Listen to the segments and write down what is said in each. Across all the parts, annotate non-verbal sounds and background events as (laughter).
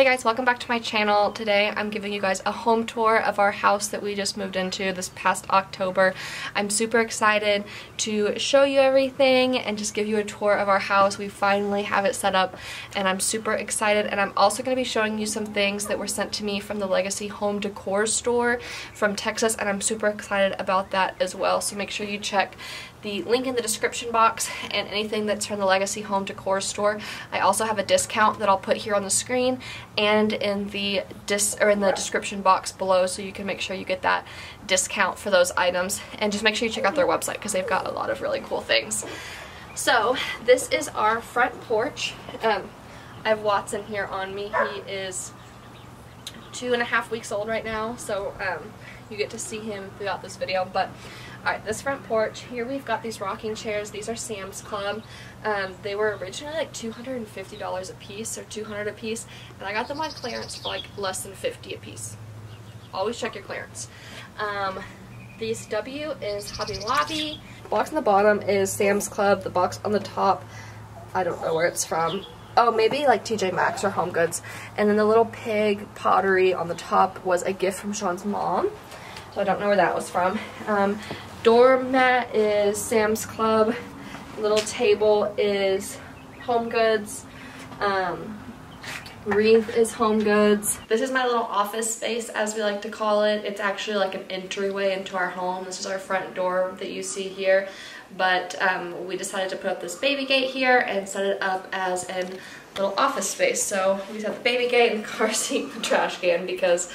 Hey guys, welcome back to my channel. Today I'm giving you guys a home tour of our house that we just moved into this past October. I'm super excited to show you everything and just give you a tour of our house. We finally have it set up and I'm super excited and I'm also going to be showing you some things that were sent to me from the Legacy Home Decor store from Texas and I'm super excited about that as well. So make sure you check the link in the description box and anything that's from the Legacy Home Decor store. I also have a discount that I'll put here on the screen and in the dis or in the description box below so you can make sure you get that discount for those items and just make sure you check out their website because they've got a lot of really cool things. So this is our front porch. Um, I have Watson here on me. He is two and a half weeks old right now so um, you get to see him throughout this video but Alright, this front porch, here we've got these rocking chairs. These are Sam's Club. Um, they were originally like $250 a piece or 200 a piece, and I got them on clearance for like less than 50 a piece. Always check your clearance. Um, this W is Hobby Lobby. The box on the bottom is Sam's Club. The box on the top, I don't know where it's from. Oh, maybe like TJ Maxx or Home Goods. And then the little pig pottery on the top was a gift from Sean's mom. So I don't know where that was from. Um, Doormat is Sam's Club. Little table is Home Goods. Um, wreath is Home Goods. This is my little office space, as we like to call it. It's actually like an entryway into our home. This is our front door that you see here. But um, we decided to put up this baby gate here and set it up as a little office space. So we have the baby gate and the car (laughs) seat and the trash can because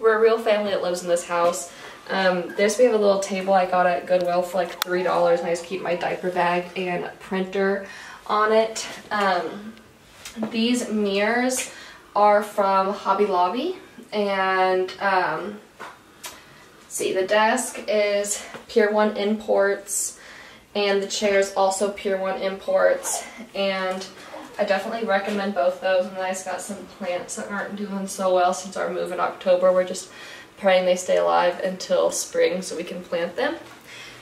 we're a real family that lives in this house. Um, this we have a little table I got at Goodwill for like $3 and I just keep my diaper bag and printer on it. Um, these mirrors are from Hobby Lobby and um, see the desk is Pier 1 Imports and the chairs also Pier 1 Imports and I definitely recommend both those and I just got some plants that aren't doing so well since our move in October. We're just praying they stay alive until spring so we can plant them.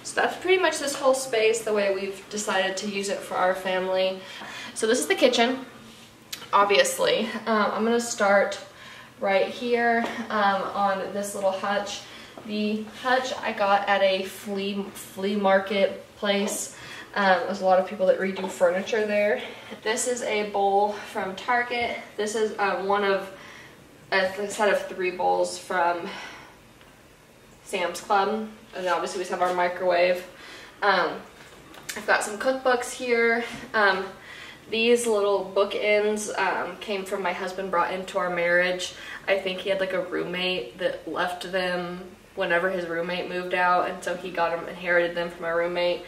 So that's pretty much this whole space, the way we've decided to use it for our family. So this is the kitchen, obviously. Um, I'm to start right here um, on this little hutch. The hutch I got at a flea, flea market place. Um, there's a lot of people that redo furniture there. This is a bowl from Target. This is uh, one of a set of three bowls from Sam's Club. And obviously we have our microwave. Um, I've got some cookbooks here. Um, these little bookends um, came from my husband brought into our marriage. I think he had like a roommate that left them whenever his roommate moved out and so he got them, inherited them from a roommate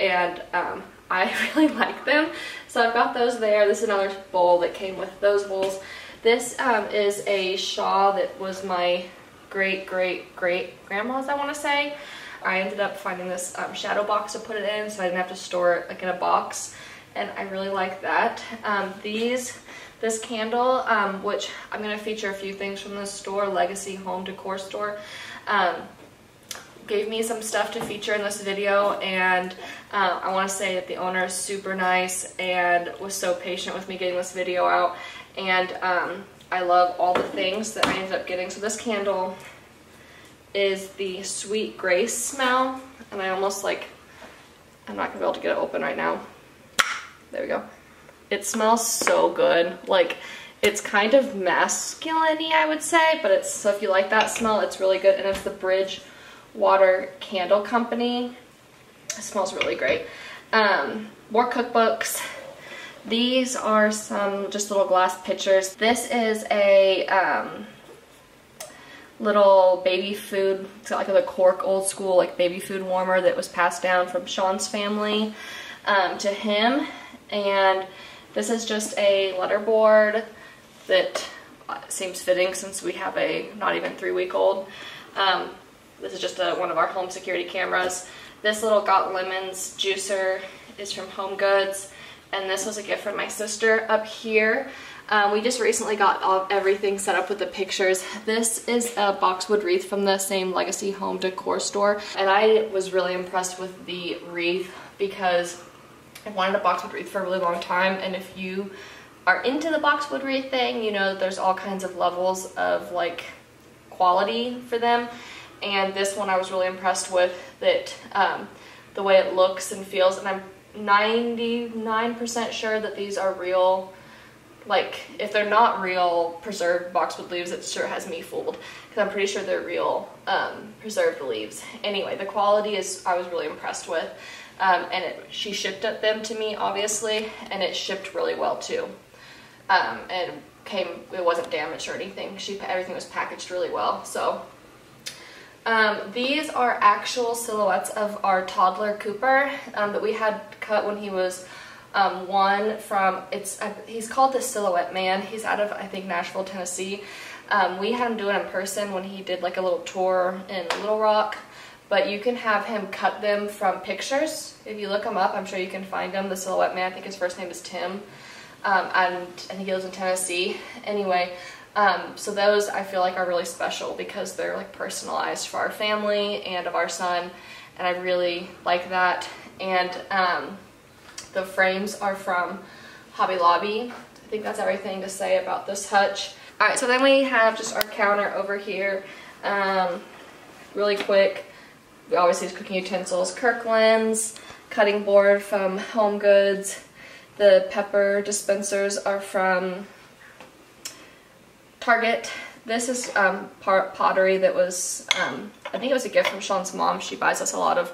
and um, (laughs) I really like them. So I've got those there. This is another bowl that came with those bowls. This um, is a shawl that was my great, great, great grandma's, I want to say. I ended up finding this um, shadow box to put it in so I didn't have to store it like in a box and I really like that. Um, these, this candle, um, which I'm going to feature a few things from this store, Legacy Home Decor store, um, gave me some stuff to feature in this video and uh, I want to say that the owner is super nice and was so patient with me getting this video out and um, I love all the things that I ended up getting. So this candle is the Sweet Grace smell, and I almost like, I'm not gonna be able to get it open right now. There we go. It smells so good. Like, it's kind of masculine I would say, but it's, so if you like that smell, it's really good. And it's the Bridge Water Candle Company. It smells really great. Um, more cookbooks. These are some just little glass pitchers. This is a um, little baby food, it's got like a cork old school like baby food warmer that was passed down from Sean's family um, to him. And this is just a letterboard that seems fitting since we have a not even three week old. Um, this is just a, one of our home security cameras. This little Got Lemons juicer is from Home Goods and this was a gift from my sister up here. Um, we just recently got all, everything set up with the pictures. This is a boxwood wreath from the same Legacy Home Decor store, and I was really impressed with the wreath because I wanted a boxwood wreath for a really long time, and if you are into the boxwood wreath thing, you know, there's all kinds of levels of like quality for them. And this one I was really impressed with that um, the way it looks and feels. And I'm 99% sure that these are real. Like if they're not real preserved boxwood leaves it sure has me fooled. Because I'm pretty sure they're real um, preserved leaves. Anyway the quality is I was really impressed with. Um, and it, she shipped them to me obviously and it shipped really well too. Um, and came it wasn't damaged or anything. She everything was packaged really well so um, these are actual silhouettes of our toddler Cooper um, that we had cut when he was um, one from, it's uh, he's called the Silhouette Man. He's out of, I think, Nashville, Tennessee. Um, we had him do it in person when he did like a little tour in Little Rock. But you can have him cut them from pictures. If you look him up, I'm sure you can find him. The Silhouette Man, I think his first name is Tim. Um, and I think he lives in Tennessee. Anyway, um, so those I feel like are really special because they're like personalized for our family and of our son. And I really like that. And um, the frames are from Hobby Lobby. I think that's everything to say about this hutch. Alright, so then we have just our counter over here. Um, really quick, we always use cooking utensils. Kirkland's cutting board from Home Goods. The pepper dispensers are from Target. This is um, pottery that was, um, I think it was a gift from Sean's mom. She buys us a lot of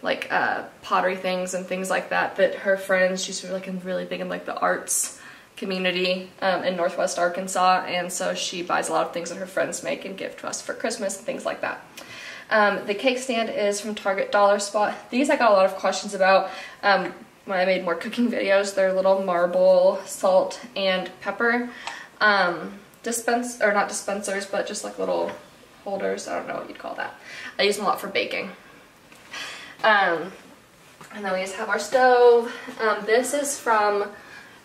like uh, pottery things and things like that that her friends, she's like really big in like the arts community um, in Northwest Arkansas and so she buys a lot of things that her friends make and give to us for Christmas and things like that. Um, the cake stand is from Target Dollar Spot. These I got a lot of questions about um, when I made more cooking (laughs) videos. They're little marble, salt, and pepper um, dispense, or not dispensers, but just like little holders. I don't know what you'd call that. I use them a lot for baking. Um, and then we just have our stove. Um, this is from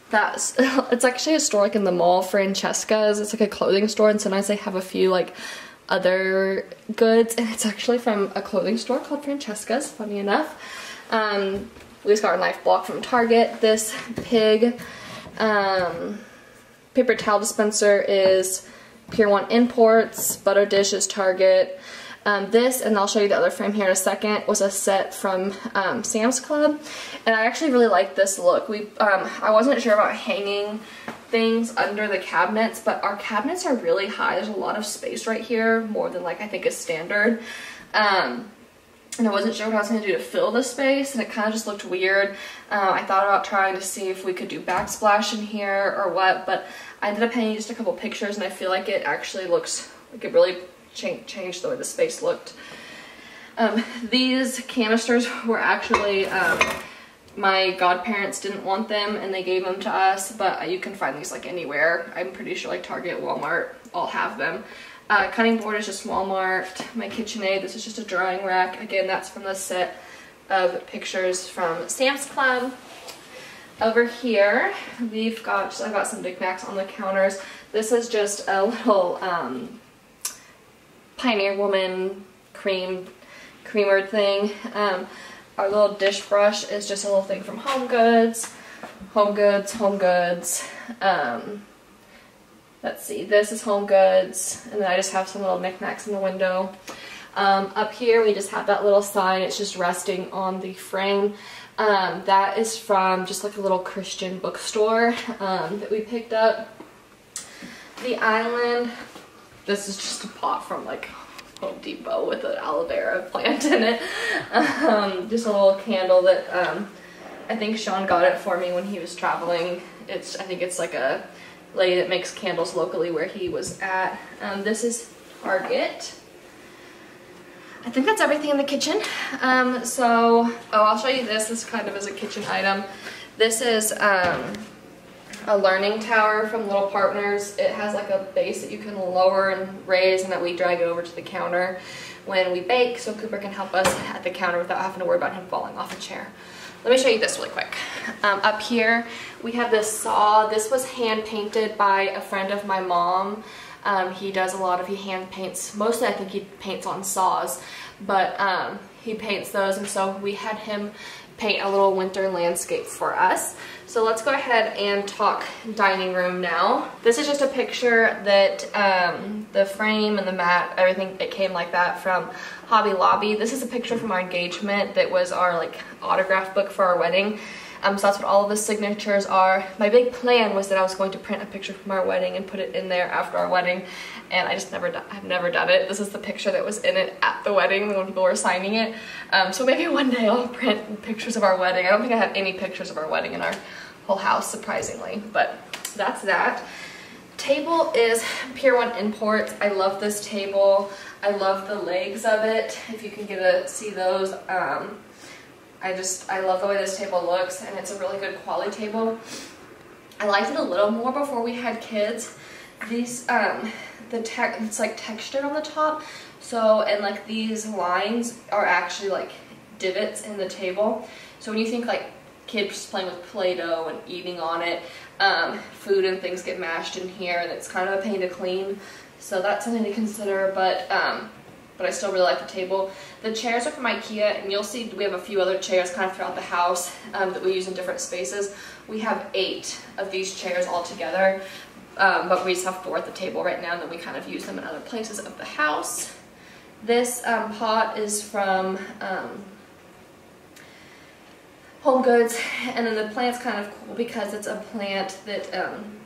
that, (laughs) it's actually a store like in the mall, Francesca's. It's like a clothing store and sometimes they have a few like other goods and it's actually from a clothing store called Francesca's, funny enough. Um, we just got our knife block from Target. This pig um, paper towel dispenser is Pier 1 Imports, Butter Dish is Target, um, this, and I'll show you the other frame here in a second, was a set from um, Sam's Club. And I actually really like this look. We, um, I wasn't sure about hanging things under the cabinets, but our cabinets are really high. There's a lot of space right here, more than like I think is standard. Um, and I wasn't sure what I was going to do to fill the space, and it kind of just looked weird. Uh, I thought about trying to see if we could do backsplash in here or what, but I ended up hanging just a couple pictures, and I feel like it actually looks like it really change, changed the way the space looked. Um, these canisters were actually, um, my godparents didn't want them and they gave them to us, but you can find these like anywhere. I'm pretty sure like Target, Walmart, all have them. Uh, cutting board is just Walmart. My KitchenAid, this is just a drying rack. Again, that's from the set of pictures from Sam's Club. Over here, we've got, I've got some knickknacks on the counters. This is just a little um, Pioneer Woman cream creamer thing. Um, our little dish brush is just a little thing from Home Goods. Home Goods, Home Goods. Um, let's see, this is Home Goods. And then I just have some little knickknacks in the window. Um, up here we just have that little sign. It's just resting on the frame. Um, that is from just like a little Christian bookstore um, that we picked up. The island this is just a pot from like Home Depot with an aloe vera plant in it. Um, just a little candle that um, I think Sean got it for me when he was traveling. It's I think it's like a lady that makes candles locally where he was at. Um, this is Target. I think that's everything in the kitchen. Um, so, oh, I'll show you this. This kind of is a kitchen item. This is um, a learning tower from Little Partners. It has like a base that you can lower and raise and that we drag over to the counter when we bake so Cooper can help us at the counter without having to worry about him falling off a chair. Let me show you this really quick. Um, up here we have this saw. This was hand painted by a friend of my mom. Um, he does a lot of, he hand paints, mostly I think he paints on saws, but um, he paints those and so we had him paint a little winter landscape for us. So let's go ahead and talk dining room now. This is just a picture that um, the frame and the mat, everything, it came like that from Hobby Lobby. This is a picture from our engagement that was our like autograph book for our wedding. Um, so that's what all of the signatures are. My big plan was that I was going to print a picture from our wedding and put it in there after our wedding, and I just never, I've never done it. This is the picture that was in it at the wedding when people were signing it. Um, so maybe one day I'll print pictures of our wedding. I don't think I have any pictures of our wedding in our whole house, surprisingly, but that's that. Table is Pier 1 Imports. I love this table. I love the legs of it, if you can get to see those. Um, I just, I love the way this table looks and it's a really good quality table. I liked it a little more before we had kids. These, um, the tech, it's like textured on the top. So, and like these lines are actually like divots in the table. So when you think like kids playing with Play-Doh and eating on it, um, food and things get mashed in here and it's kind of a pain to clean. So that's something to consider, but um, but I still really like the table. The chairs are from Ikea, and you'll see we have a few other chairs kind of throughout the house um, that we use in different spaces. We have eight of these chairs all together, um, but we just have four at the table right now, and then we kind of use them in other places of the house. This um, pot is from um, Home Goods, and then the plant's kind of cool because it's a plant that um,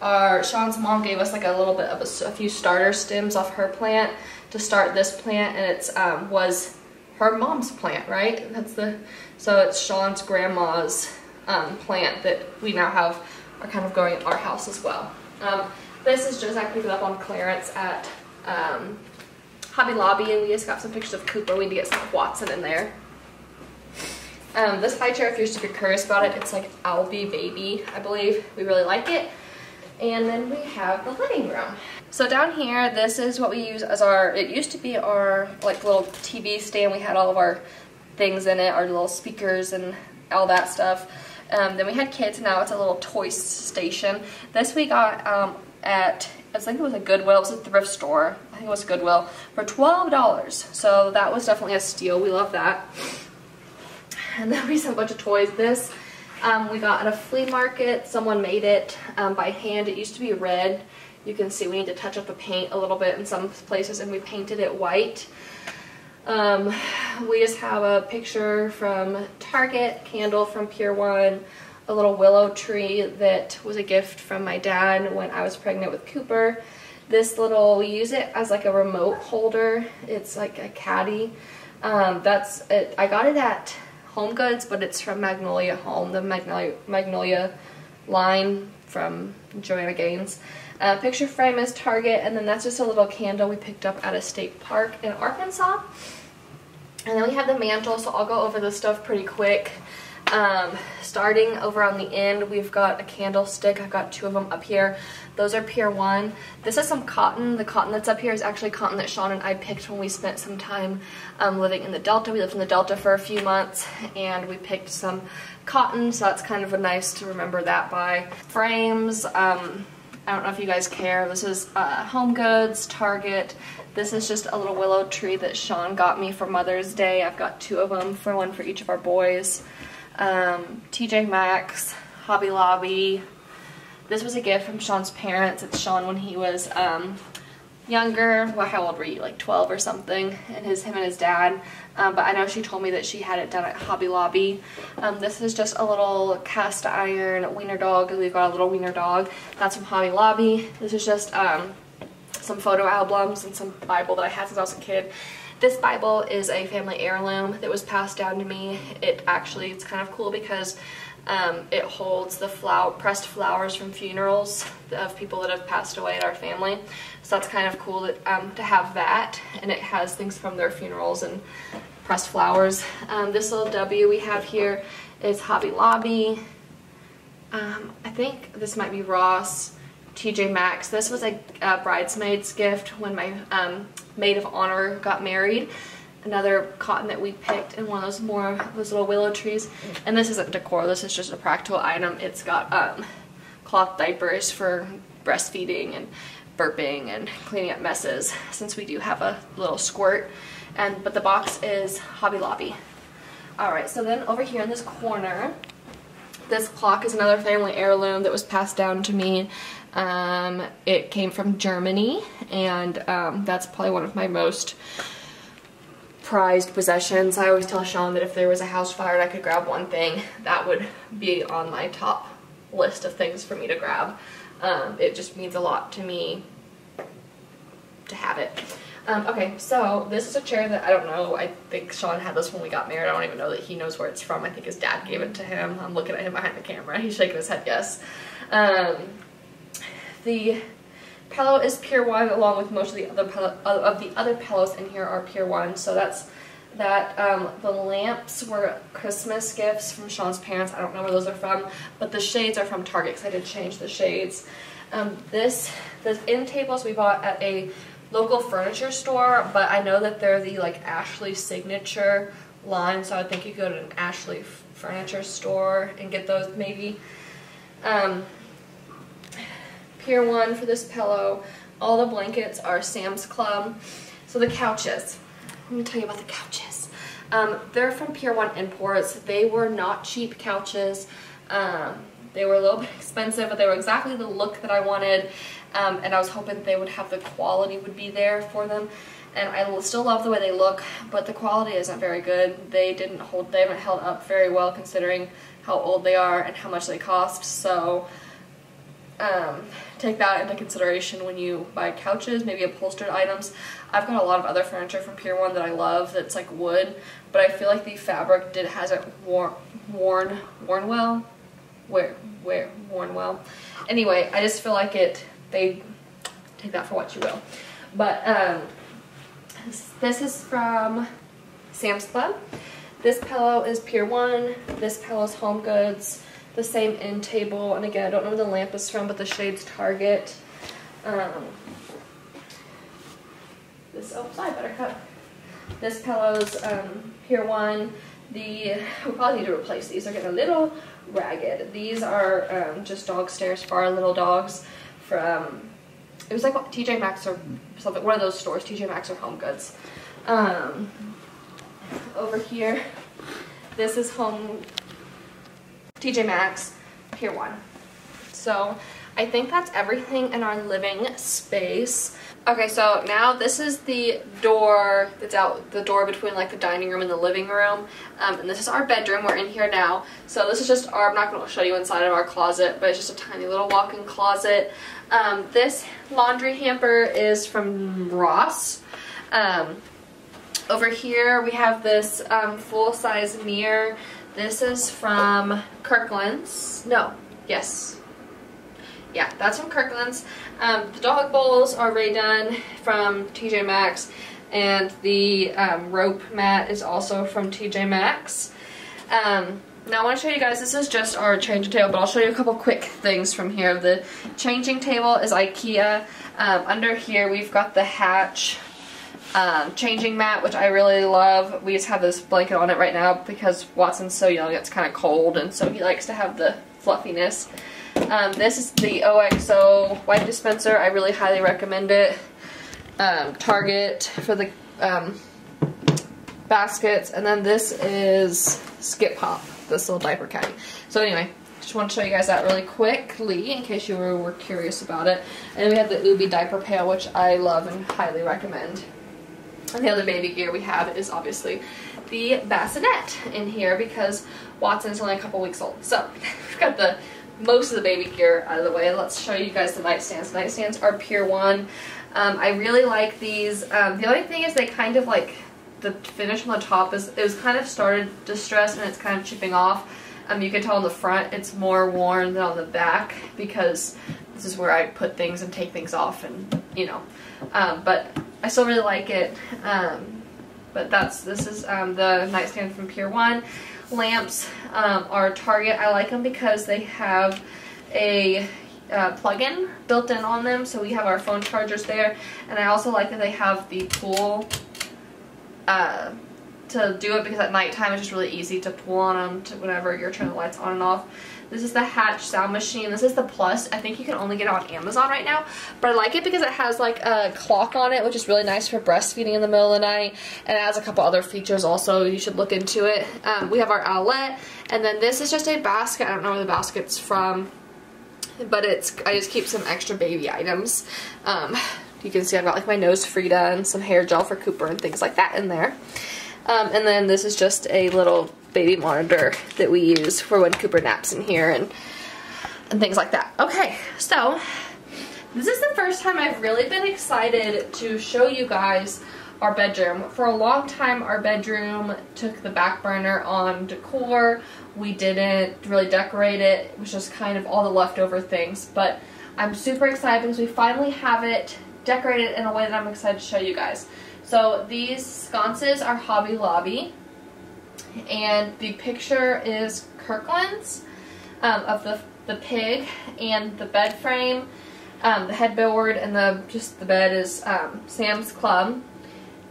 our Sean's mom gave us like a little bit of a, a, few starter stems off her plant to start this plant and it's um, was her mom's plant right? That's the so it's Sean's grandma's um, plant that we now have are kind of growing at our house as well. Um, this is just I picked it up on clearance at um, Hobby Lobby and we just got some pictures of Cooper. We need to get some Watson in there. Um, this high chair if you're super curious about it it's like Albie baby I believe. We really like it and then we have the living room. So down here, this is what we use as our, it used to be our like little TV stand. We had all of our things in it, our little speakers and all that stuff. Um, then we had kids, now it's a little toy station. This we got um, at, I think it was a Goodwill, it was a thrift store. I think it was Goodwill, for $12. So that was definitely a steal. We love that. And then we have a bunch of toys. This um, we got at a flea market. Someone made it um, by hand. It used to be red. You can see we need to touch up the paint a little bit in some places and we painted it white. Um, we just have a picture from Target, candle from Pier 1, a little willow tree that was a gift from my dad when I was pregnant with Cooper. This little, we use it as like a remote holder. It's like a caddy. Um, that's it. I got it at Home Goods, but it's from Magnolia Home, the Magnolia, Magnolia line from Joanna Gaines. Uh, picture frame is Target, and then that's just a little candle we picked up at a state park in Arkansas. And then we have the mantle, so I'll go over this stuff pretty quick. Um, starting over on the end, we've got a candlestick. I've got two of them up here. Those are Pier 1. This is some cotton. The cotton that's up here is actually cotton that Sean and I picked when we spent some time um, living in the Delta. We lived in the Delta for a few months and we picked some cotton, so that's kind of a nice to remember that by. Frames, um, I don't know if you guys care. This is uh, Home Goods, Target. This is just a little willow tree that Sean got me for Mother's Day. I've got two of them, for one for each of our boys. Um, TJ Maxx, Hobby Lobby, this was a gift from Sean's parents. It's Sean when he was um, younger. Well, how old were you? Like 12 or something. And his him and his dad. Um, but I know she told me that she had it done at Hobby Lobby. Um, this is just a little cast iron wiener dog. We've got a little wiener dog. That's from Hobby Lobby. This is just um, some photo albums and some Bible that I had since I was a kid. This Bible is a family heirloom that was passed down to me. It actually, it's kind of cool because um, it holds the flower, pressed flowers from funerals of people that have passed away in our family. So that's kind of cool that, um, to have that. And it has things from their funerals and pressed flowers. Um, this little W we have here is Hobby Lobby. Um, I think this might be Ross. TJ Maxx. This was a, a bridesmaid's gift when my um, maid of honor got married. Another cotton that we picked in one of those more those little willow trees. And this isn't decor. This is just a practical item. It's got um, cloth diapers for breastfeeding and burping and cleaning up messes since we do have a little squirt. And but the box is Hobby Lobby. Alright, so then over here in this corner, this clock is another family heirloom that was passed down to me. Um, it came from Germany, and um, that's probably one of my most prized possessions. I always tell Sean that if there was a house fire and I could grab one thing, that would be on my top list of things for me to grab. Um, it just means a lot to me to have it. Um, okay, so this is a chair that I don't know. I think Sean had this when we got married. I don't even know that he knows where it's from. I think his dad gave it to him. I'm looking at him behind the camera. He's shaking his head yes. Um, the pillow is Pier 1 along with most of the other of the other pillows in here are Pier 1. So that's that um, the lamps were Christmas gifts from Sean's parents. I don't know where those are from, but the shades are from Target because I did change the shades. Um, this, the end tables we bought at a local furniture store, but I know that they're the like Ashley signature line, so I think you could go to an Ashley furniture store and get those maybe. Um, Pier 1 for this pillow. All the blankets are Sam's Club. So the couches. Let me tell you about the couches. Um, they're from Pier 1 Imports. They were not cheap couches. Um, they were a little (laughs) bit expensive, but they were exactly the look that I wanted. Um, and I was hoping they would have the quality would be there for them. And I still love the way they look, but the quality isn't very good. They didn't hold, they haven't held up very well considering how old they are and how much they cost. So um, take that into consideration when you buy couches, maybe upholstered items. I've got a lot of other furniture from Pier 1 that I love that's like wood, but I feel like the fabric did hasn't worn worn worn well. Where where worn well. Anyway, I just feel like it they take that for what you will. But um, this is from Sam's Club. This pillow is Pier 1. This pillow is Home Goods the same end table. And again, I don't know where the lamp is from, but the shade's Target. Um, this, oh, sorry, Buttercup. This pillow's um, Pier 1. The, we probably need to replace these. They're getting a little ragged. These are um, just dog stairs for our little dogs from, it was like TJ Maxx or something, one of those stores, TJ Maxx or Home Goods. Um, over here, this is Home TJ Maxx, Pier 1. So I think that's everything in our living space. Okay, so now this is the door that's out, the door between like the dining room and the living room. Um, and this is our bedroom. We're in here now. So this is just our, I'm not going to show you inside of our closet, but it's just a tiny little walk-in closet. Um, this laundry hamper is from Ross. Um, over here we have this um, full-size mirror this is from Kirkland's. No, yes. Yeah, that's from Kirkland's. Um, the dog bowls are redone from TJ Maxx. And the um, rope mat is also from TJ Maxx. Um, now I want to show you guys, this is just our changing table, but I'll show you a couple quick things from here. The changing table is Ikea. Um, under here we've got the hatch um, changing mat, which I really love. We just have this blanket on it right now because Watson's so young, it's kind of cold, and so he likes to have the fluffiness. Um, this is the OXO wipe dispenser. I really highly recommend it. Um, Target for the um, baskets, and then this is Skip Hop, this little diaper caddy. So anyway, just want to show you guys that really quickly in case you were, were curious about it. And we have the Ubbi diaper pail, which I love and highly recommend. And the other baby gear we have is obviously the bassinet in here because Watson's only a couple weeks old. So (laughs) we've got the most of the baby gear out of the way. Let's show you guys the nightstands. The nightstands are Pier 1. Um, I really like these. Um, the only thing is they kind of like, the finish on the top is, it was kind of started distressed and it's kind of chipping off. Um, you can tell on the front it's more worn than on the back because this is where I put things and take things off and, you know. Um, but I still really like it. Um, but that's this is um, the nightstand from Pier 1. Lamps um, are Target. I like them because they have a uh, plug-in built in on them. So we have our phone chargers there. And I also like that they have the pull uh, to do it because at nighttime it's just really easy to pull on them to whenever you're turning the lights on and off. This is the Hatch sound machine. This is the Plus. I think you can only get it on Amazon right now. But I like it because it has like a clock on it, which is really nice for breastfeeding in the middle of the night. And it has a couple other features also. You should look into it. Um, we have our outlet. And then this is just a basket. I don't know where the basket's from. But it's, I just keep some extra baby items. Um, you can see I've got like my nose Frida and some hair gel for Cooper and things like that in there. Um, and then this is just a little baby monitor that we use for when Cooper naps in here and, and things like that. Okay, so this is the first time I've really been excited to show you guys our bedroom. For a long time, our bedroom took the back burner on decor. We didn't really decorate it. It was just kind of all the leftover things. But I'm super excited because we finally have it decorated in a way that I'm excited to show you guys. So these sconces are Hobby Lobby. And the picture is Kirkland's um, of the, the pig and the bed frame. Um, the headboard and the just the bed is um, Sam's Club.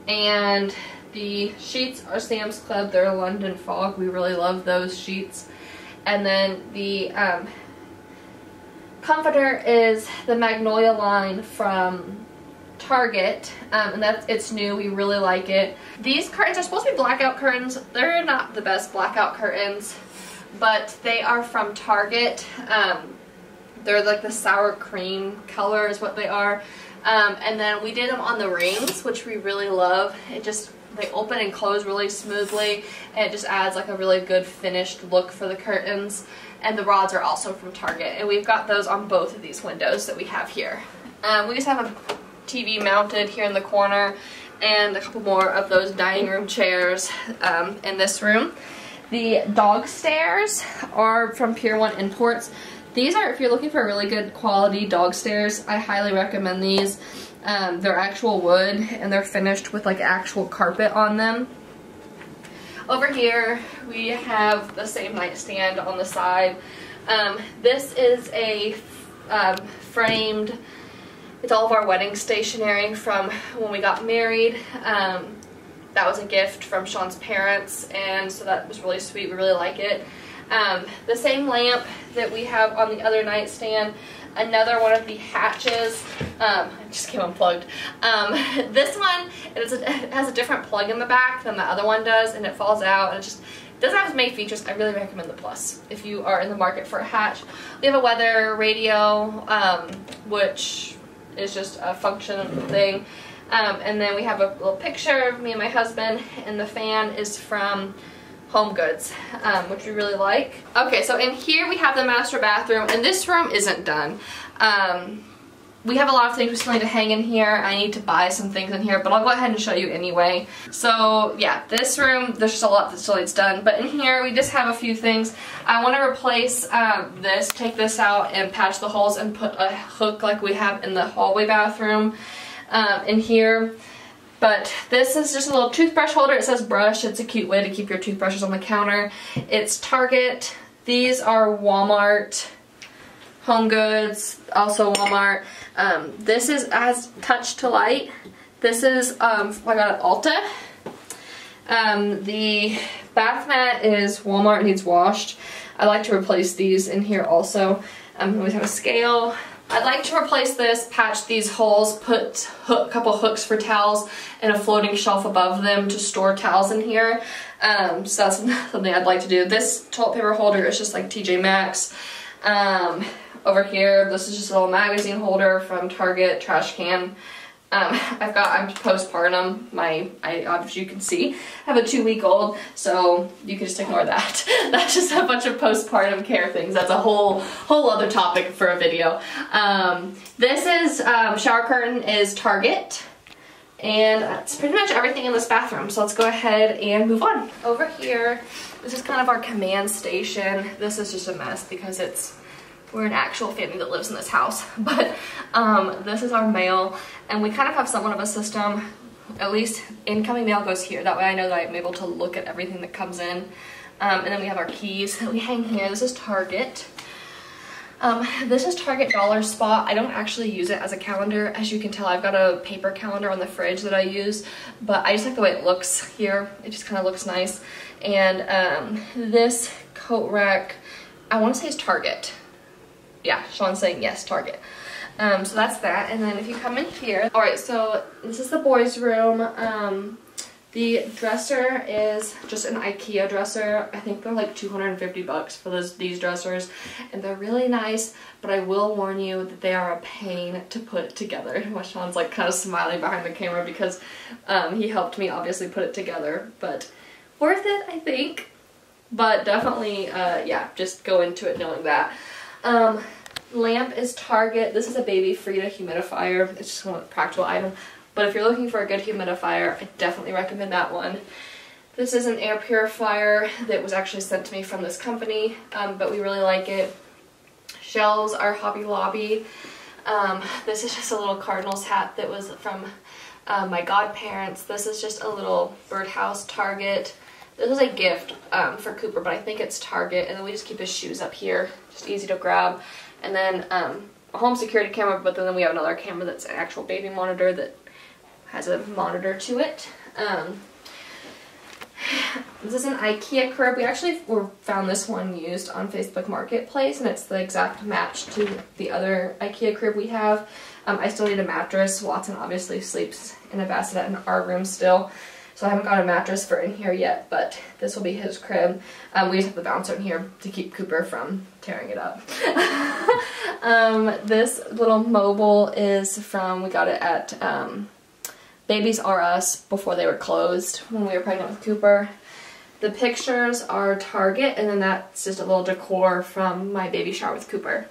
And the sheets are Sam's Club. They're London Fog. We really love those sheets. And then the um, comforter is the Magnolia line from Target, um, and that's it's new. We really like it. These curtains are supposed to be blackout curtains. They're not the best blackout curtains, but they are from Target. Um, they're like the sour cream color is what they are. Um, and then we did them on the rings, which we really love. It just they open and close really smoothly, and it just adds like a really good finished look for the curtains. And the rods are also from Target, and we've got those on both of these windows that we have here. Um, we just have a TV mounted here in the corner and a couple more of those dining room chairs um, in this room. The dog stairs are from Pier 1 Imports. These are, if you're looking for really good quality dog stairs, I highly recommend these. Um, they're actual wood and they're finished with like actual carpet on them. Over here we have the same nightstand on the side. Um, this is a um, framed it's all of our wedding stationery from when we got married. Um, that was a gift from Sean's parents, and so that was really sweet. We really like it. Um, the same lamp that we have on the other nightstand, another one of the hatches, um, just came unplugged. Um, (laughs) this one, it, a, it, has a different plug in the back than the other one does, and it falls out, and it just doesn't have as many features. I really recommend the Plus if you are in the market for a hatch. We have a weather radio, um, which is just a function thing. Um, and then we have a little picture of me and my husband, and the fan is from Home Goods, um, which we really like. Okay, so in here we have the master bathroom, and this room isn't done. Um, we have a lot of things we still need to hang in here. I need to buy some things in here, but I'll go ahead and show you anyway. So yeah, this room, there's just a lot that still needs done. But in here, we just have a few things. I want to replace um, this, take this out and patch the holes and put a hook like we have in the hallway bathroom um, in here. But this is just a little toothbrush holder. It says brush. It's a cute way to keep your toothbrushes on the counter. It's Target. These are Walmart. Home Goods, also Walmart. Um, this is as Touch to Light. This is, um, I got at Ulta. Um, the bath mat is Walmart, needs washed. I like to replace these in here also. Um, we have a scale. I'd like to replace this, patch these holes, put a couple hooks for towels, and a floating shelf above them to store towels in here. Um, so that's (laughs) something I'd like to do. This toilet paper holder is just like TJ Maxx. Um, over here, this is just a little magazine holder from Target trash can. Um, (laughs) I've got, I'm postpartum, my, I, as you can see, I have a two week old, so you can just ignore that. (laughs) That's just a bunch of postpartum care things. That's a whole, whole other topic for a video. Um, this is, um, shower curtain is Target, and that's pretty much everything in this bathroom, so let's go ahead and move on. Over here, this is kind of our command station. This is just a mess because it's we're an actual family that lives in this house. (laughs) But um, this is our mail, and we kind of have somewhat of a system. At least incoming mail goes here. That way I know that I'm able to look at everything that comes in. Um, and then we have our keys that we hang here. This is Target. Um, this is Target Dollar Spot. I don't actually use it as a calendar. As you can tell, I've got a paper calendar on the fridge that I use, but I just like the way it looks here. It just kind of looks nice. And um, this coat rack I want to say is Target. Yeah, Sean's saying yes, Target. Um, so that's that. And then if you come in here, all right, so this is the boys' room. Um, the dresser is just an Ikea dresser. I think they're like 250 bucks for those these dressers and they're really nice, but I will warn you that they are a pain to put together. (laughs) Well, Sean's like kind of smiling behind the camera because um, he helped me obviously put it together, but worth it, I think. But definitely, uh, yeah, just go into it knowing that. Um, lamp is Target. This is a baby Frida humidifier. It's just a practical item. But if you're looking for a good humidifier, I definitely recommend that one. This is an air purifier that was actually sent to me from this company, um, but we really like it. Shelves are Hobby Lobby. Um, this is just a little Cardinals hat that was from uh, my godparents. This is just a little birdhouse Target. This is a gift um, for Cooper, but I think it's Target. And then we just keep his shoes up here, just easy to grab. And then um, a home security camera, but then we have another camera that's an actual baby monitor that has a monitor to it. Um, this is an IKEA crib. We actually found this one used on Facebook Marketplace and it's the exact match to the other IKEA crib we have. Um, I still need a mattress. Watson obviously sleeps in a bassinet in our room still. So I haven't got a mattress for in here yet, but this will be his crib. Um, we just have the bouncer in here to keep Cooper from tearing it up. (laughs) um, this little mobile is from, we got it at um, Babies R Us before they were closed when we were pregnant with Cooper. The pictures are Target, and then that's just a little decor from my baby shower with Cooper.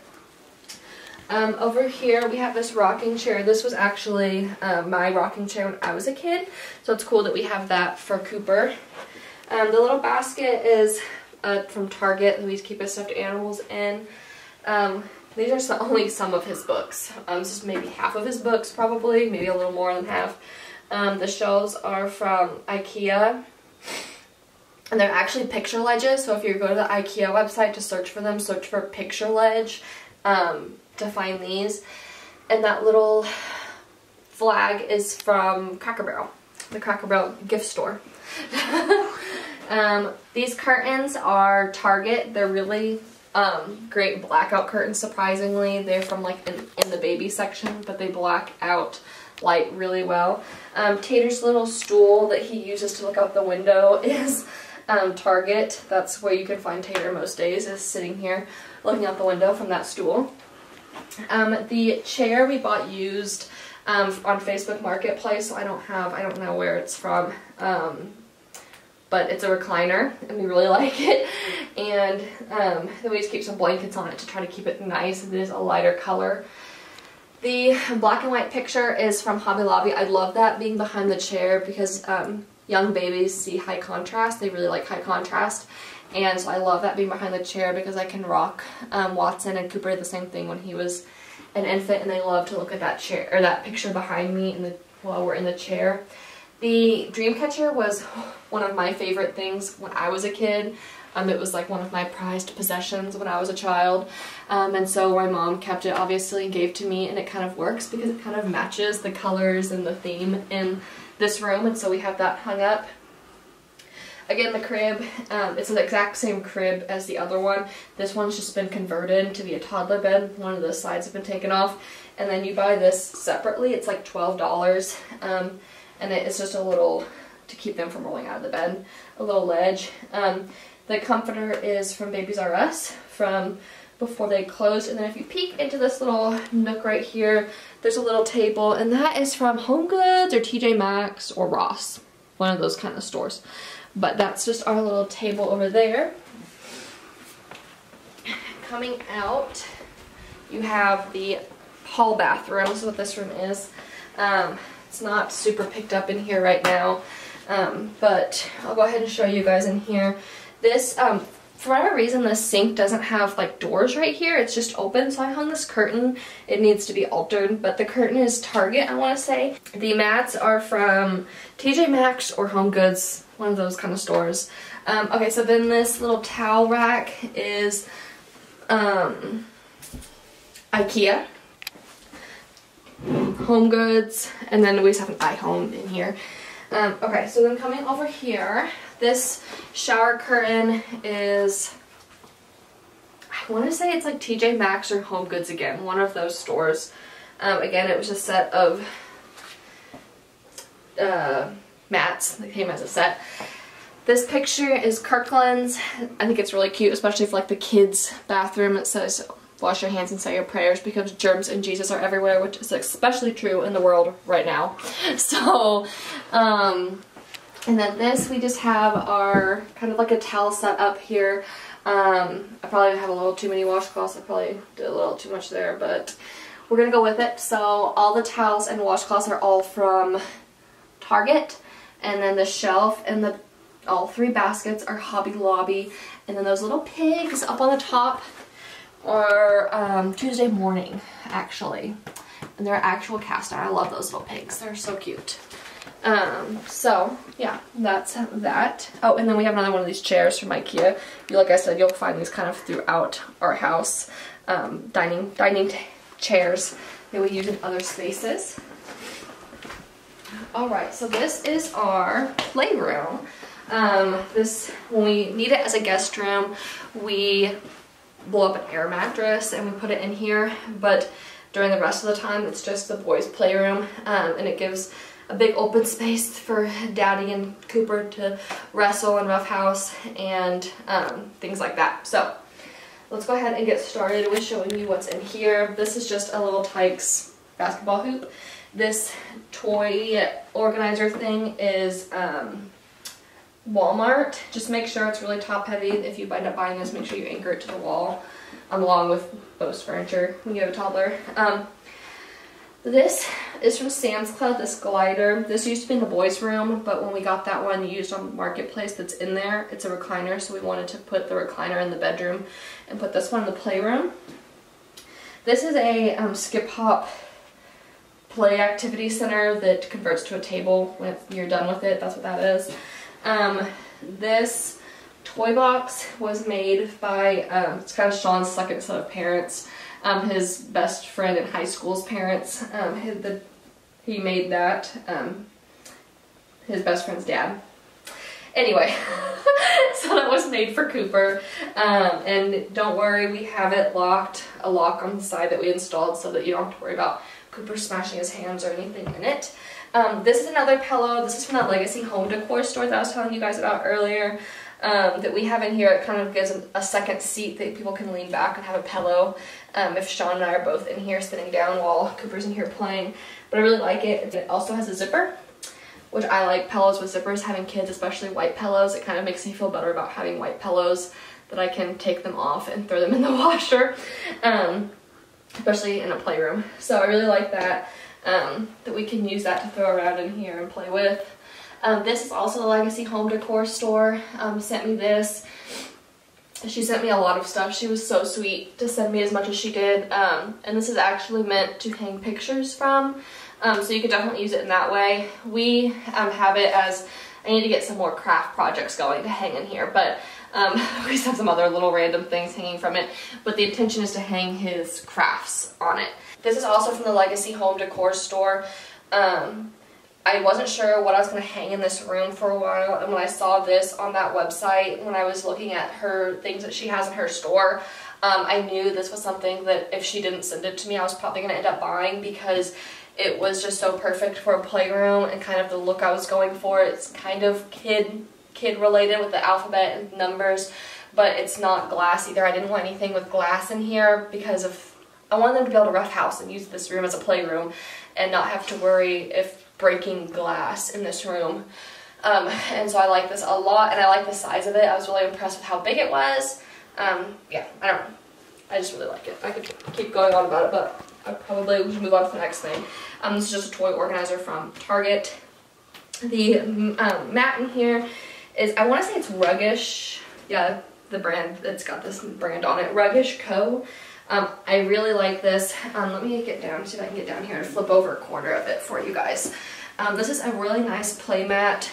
Um, over here we have this rocking chair. This was actually uh, my rocking chair when I was a kid, so it's cool that we have that for Cooper. Um, the little basket is uh, from Target we keep his stuffed animals in. Um, these are (laughs) only some of his books. Um, this is maybe half of his books probably, maybe a little more than half. Um, the shelves are from Ikea. And they're actually picture ledges, so if you go to the IKEA website to search for them, search for picture ledge um, to find these. And that little flag is from Cracker Barrel, the Cracker Barrel gift store. (laughs) um, these curtains are Target. They're really um, great blackout curtains, surprisingly. They're from like in, in the baby section, but they black out light really well. Um, Tater's little stool that he uses to look out the window (laughs) is um, Target. That's where you can find Tater most days, is sitting here looking out the window from that stool. Um, the chair we bought used um, on Facebook Marketplace, so I don't have, I don't know where it's from, but it's a recliner, and we really (laughs) like it. And um, then we just keep some blankets on it to try to keep it nice. It is a lighter color. The black and white picture is from Hobby Lobby. I love that being behind the chair because um, young babies see high contrast. They really like high contrast. And so I love that being behind the chair because I can rock um, Watson and Cooper the same thing when he was an infant and they love to look at that chair or that picture behind me in the, while we're in the chair. The Dreamcatcher was (laughs) one of my favorite things when I was a kid. Um, it was like one of my prized possessions when I was a child. Um, and so my mom kept it obviously and gave to me and it kind of works because it kind of matches the colors and the theme in this room and so we have that hung up. Again, the crib, um, it's the exact same crib as the other one. This one's just been converted to be a toddler bed. One of the sides have been taken off. And then you buy this separately. It's like $12. And it's just a little, to keep them from rolling out of the bed, a little ledge. Um, the comforter is from Babies R Us from before they closed. And then if you peek into this little nook right here, there's a little table and that is from Home Goods or TJ Maxx or Ross. One of those kind of stores. But that's just our little table over there. Coming out, you have the hall bathroom. This is what this room is. Um, it's not super picked up in here right now, um, but I'll go ahead and show you guys in here. This, um, for whatever reason, this sink doesn't have like doors right here. It's just open, so I hung this curtain. It needs to be altered, but the curtain is Target, I want to say. The mats are from TJ Maxx or Home Goods, one of those kind of stores. Um, okay, so then this little towel rack is um, Ikea. Home Goods, and then we just have an iHome in here. Um, okay, so then coming over here, this shower curtain is, I want to say it's like TJ Maxx or Home Goods again, one of those stores. Um, again, it was a set of uh, mats that came as a set. This picture is Kirkland's. I think it's really cute, especially for like the kids' bathroom. It says, wash your hands and say your prayers because germs and Jesus are everywhere, which is especially true in the world right now. (laughs) So, um, and then this, we just have our kind of like a towel set up here. Um, I probably have a little too many washcloths. I probably did a little too much there, but we're going to go with it. So all the towels and washcloths are all from Target. And then the shelf and the all three baskets are Hobby Lobby. And then those little pigs up on the top are um, Tuesday morning, actually. And they're actual cast iron. I love those little pigs. They're so cute. Um, so, yeah, that's that. Oh, and then we have another one of these chairs from Ikea. You, like I said, you'll find these kind of throughout our house. Um, dining, dining chairs that we use in other spaces. Alright, so this is our playroom. Um, this, when we need it as a guest room, we blow up an air mattress and we put it in here, but during the rest of the time it's just the boys' playroom um, and it gives a big open space for Daddy and Cooper to wrestle and roughhouse and um, things like that. So let's go ahead and get started with showing you what's in here. This is just a little Tikes basketball hoop. This toy organizer thing is um, Walmart. Just make sure it's really top heavy. If you end up buying this, make sure you anchor it to the wall um, along with most furniture when you have a toddler. Um, this is from Sam's Club, this glider. This used to be in the boys' room, but when we got that one used on Marketplace that's in there, it's a recliner, so we wanted to put the recliner in the bedroom and put this one in the playroom. This is a um, skip hop play activity center that converts to a table when you're done with it. That's what that is. Um, this toy box was made by, um, it's kind of Sean's second set of parents um, his best friend in high school's parents. Um, the, he made that, um, his best friend's dad. Anyway, (laughs) so that was made for Cooper. Um, and don't worry, we have it locked, a lock on the side that we installed so that you don't have to worry about Cooper smashing his hands or anything in it. Um, this is another pillow. This is from that Legacy Home Decor store that I was telling you guys about earlier um, that we have in here. It kind of gives a second seat that people can lean back and have a pillow um, if Sean and I are both in here sitting down while Cooper's in here playing. But I really like it. It also has a zipper, which I like pillows with zippers. Having kids, especially white pillows, it kind of makes me feel better about having white pillows that I can take them off and throw them in the (laughs) washer, um, especially in a playroom. So I really like that, um, that we can use that to throw around in here and play with. Um, this is also the Legacy Home Decor store. Um, sent me this. She sent me a lot of stuff. She was so sweet to send me as much as she did. Um, and this is actually meant to hang pictures from. Um, so you could definitely use it in that way. We um, have it as, I need to get some more craft projects going to hang in here. But um, (laughs) we just have some other little random things hanging from it. But the intention is to hang his crafts on it. This is also from the Legacy Home Decor store. Um, I wasn't sure what I was going to hang in this room for a while and when I saw this on that website when I was looking at her things that she has in her store um, I knew this was something that if she didn't send it to me I was probably going to end up buying because it was just so perfect for a playroom and kind of the look I was going for. It's kind of kid kid related with the alphabet and numbers but it's not glass either. I didn't want anything with glass in here because of I wanted them to be able to roughhouse and use this room as a playroom and not have to worry if breaking glass in this room. Um, and so I like this a lot and I like the size of it. I was really impressed with how big it was. Um, yeah, I don't know. I just really like it. I could keep going on about it, but I probably should move on to the next thing. Um, this is just a toy organizer from Target. The um, mat in here is, I want to say it's Ruggish. Yeah, the brand that's got this brand on it, Ruggish Co. Um, I really like this. Um, let me get down, see if I can get down here and flip over a corner of it for you guys. Um, this is a really nice play mat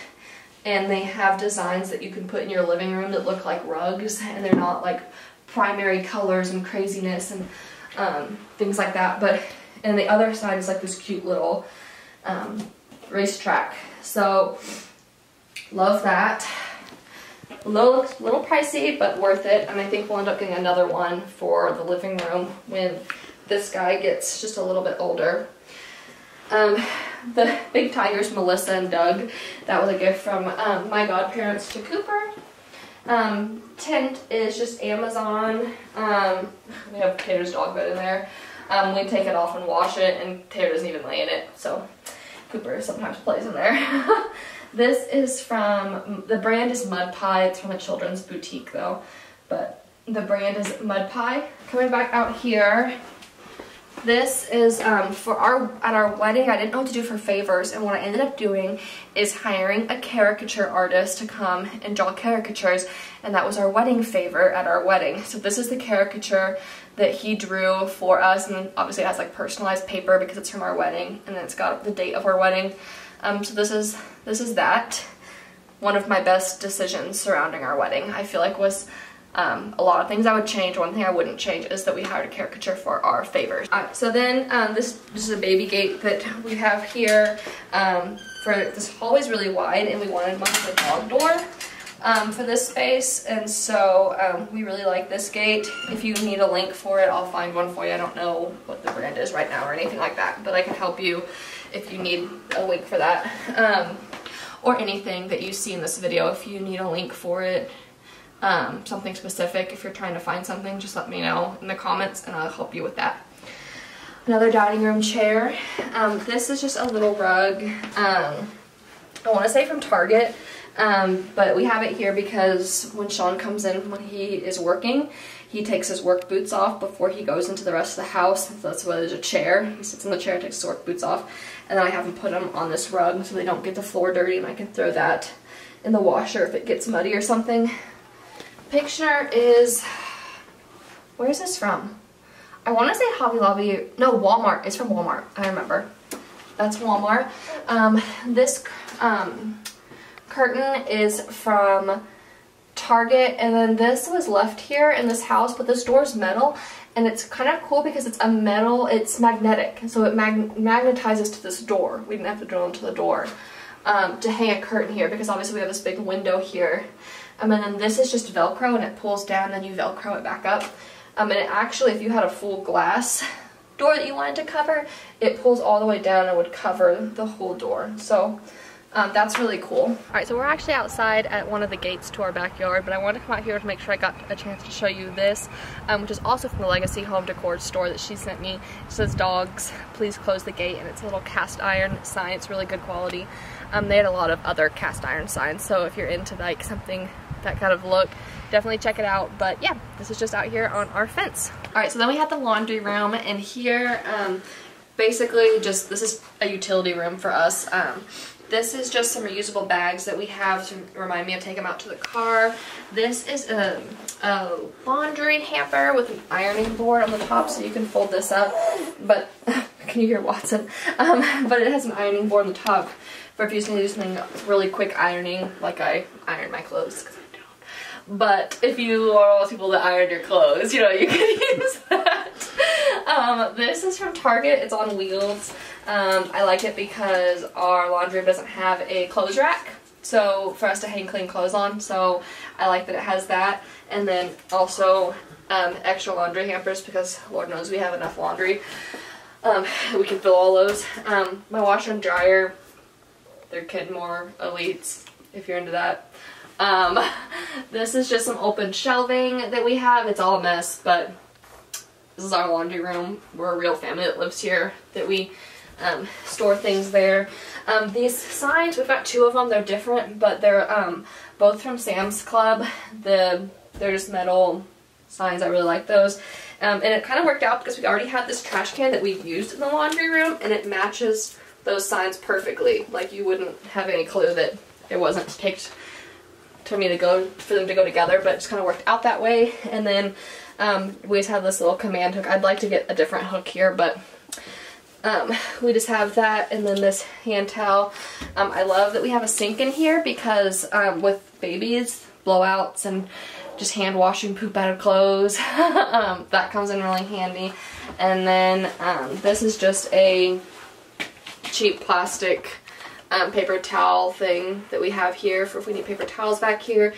and they have designs that you can put in your living room that look like rugs and they're not like primary colors and craziness and um, things like that. But and the other side is like this cute little um, racetrack. So love that. Low looks a little, pricey, but worth it. And I think we'll end up getting another one for the living room when this guy gets just a little bit older. Um, the big tigers, Melissa and Doug, that was a gift from um, my godparents to Cooper. Um, tent is just Amazon. Um, we have Tater's dog bed in there. Um, we take it off and wash it, and Tater doesn't even lay in it, so Cooper sometimes plays in there. (laughs) this is from, the brand is Mud Pie. It's from a children's boutique, though, but the brand is Mud Pie. Coming back out here, this is um, for our, at our wedding, I didn't know what to do for favors, and what I ended up doing is hiring a caricature artist to come and draw caricatures, and that was our wedding favor at our wedding. So this is the caricature that he drew for us, and obviously it has like personalized paper because it's from our wedding, and then it's got the date of our wedding. Um, so this is, this is that. One of my best decisions surrounding our wedding, I feel like was um, a lot of things I would change. One thing I wouldn't change is that we hired a caricature for our favors. Right, so then um, this, this, is a baby gate that we have here. Um, for this hallway is really wide and we wanted one for dog door um, for this space. And so um, we really like this gate. If you need a link for it, I'll find one for you. I don't know what the brand is right now or anything like that, but I can help you if you need a link for that. Um, or anything that you see in this video if you need a link for it um, something specific, if you're trying to find something, just let me know in the comments and I'll help you with that. Another dining room chair. Um, this is just a little rug. Um, I want to say from Target, um, but we have it here because when Sean comes in when he is working, he takes his work boots off before he goes into the rest of the house. So that's why there's a chair. He sits in the chair, takes his work boots off, and I have him put them on this rug so they don't get the floor dirty and I can throw that in the washer if it gets muddy or something picture is, where is this from? I want to say Hobby Lobby, no, Walmart. It's from Walmart, I remember. That's Walmart. Um, this um, curtain is from Target, and then this was left here in this house, but this door is metal, and it's kind of cool because it's a metal, it's magnetic, so it mag magnetizes to this door. We didn't have to drill into the door um, to hang a curtain here because obviously we have this big window here. Um, and then this is just Velcro and it pulls down then you Velcro it back up. Um, and actually, if you had a full glass door that you wanted to cover, it pulls all the way down and would cover the whole door. So um, that's really cool. All right, so we're actually outside at one of the gates to our backyard, but I wanted to come out here to make sure I got a chance to show you this, um, which is also from the Legacy Home Decor store that she sent me. It says, dogs, please close the gate, and it's a little cast iron sign. It's really good quality. Um, they had a lot of other cast iron signs, so if you're into like something that kind of look, definitely check it out. But yeah, this is just out here on our fence. All right, so then we have the laundry room, and here, um, basically just, this is a utility room for us. This is just some reusable bags that we have to remind me of taking them out to the car. This is a, a, laundry hamper with an ironing board on the top so you can fold this up. But, (laughs) can you hear Watson? Um, (laughs) but it has an ironing board on the top for if you just need to do something really quick ironing, like I iron my clothes but if you are all those people that iron your clothes, you know, you can (laughs) use that. Um, this is from Target. It's on wheels. Um, I like it because our laundry room doesn't have a clothes rack. So for us to hang clean clothes on. So I like that it has that. And then also um, extra laundry hampers because Lord knows we have enough laundry. Um, (laughs) we can fill all those. Um, my washer and dryer, they're Kenmore Elites if you're into that. Um, (laughs) this is just some open shelving that we have. It's all a mess, but this is our laundry room. We're a real family that lives here, that we um, store things there. Um, these signs, we've got two of them. They're different, but they're um, both from Sam's Club. The They're just metal signs. I really like those. Um, and it kind of worked out because we already had this trash can that we've used in the laundry room, and it matches those signs perfectly. Like you wouldn't have any clue that it wasn't picked to me to go for them to go together, but it just kind of worked out that way. And then um, we just have this little command hook. I'd like to get a different hook here, but um, we just have that and then this hand towel. Um, I love that we have a sink in here because um, with babies, blowouts, and just hand washing poop out of clothes, (laughs) um, that comes in really handy. And then um, this is just a cheap plastic um, paper towel thing that we have here for if we need paper towels back here.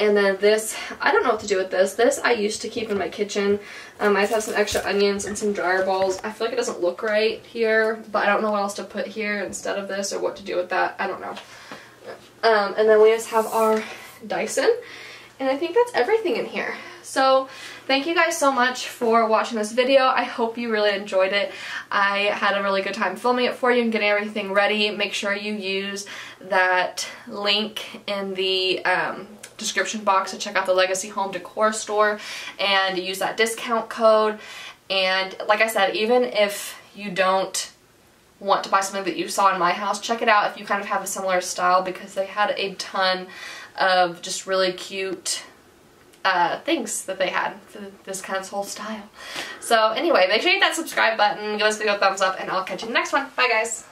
And then this, I don't know what to do with this. This I used to keep in my kitchen. Um, I have some extra onions and some dryer balls. I feel like it doesn't look right here, but I don't know what else to put here instead of this or what to do with that. I don't know. Um, and then we just have our Dyson. And I think that's everything in here. So thank you guys so much for watching this video. I hope you really enjoyed it. I had a really good time filming it for you and getting everything ready. Make sure you use that link in the um, description box to check out the Legacy Home Decor store and use that discount code. And like I said, even if you don't want to buy something that you saw in my house, check it out if you kind of have a similar style because they had a ton of just really cute uh, things that they had for this kind of whole style. So anyway, make sure you hit that subscribe button, give this video a thumbs up, and I'll catch you in the next one. Bye guys!